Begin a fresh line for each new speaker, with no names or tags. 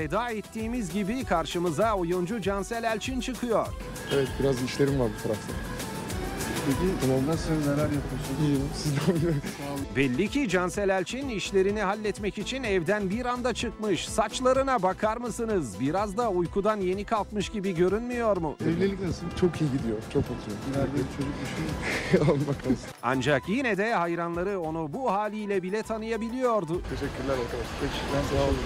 Veda ettiğimiz gibi karşımıza oyuncu Cansel Elçin çıkıyor.
Evet biraz işlerim var bu tarafta.
Peki nasılsın, neler yapıyorsun?
İyiyim. Siz de
Belli ki Cansel Elçin işlerini halletmek için evden bir anda çıkmış. Saçlarına bakar mısınız? Biraz da uykudan yeni kalkmış gibi görünmüyor mu?
Evlilik nasıl?
çok iyi gidiyor. Çok mutluyum.
İleride bir çocuk düşünüyor musun?
Bakalım.
Ancak yine de hayranları onu bu haliyle bile tanıyabiliyordu.
Teşekkürler arkadaşlar.
Teşekkürler. sağ olun.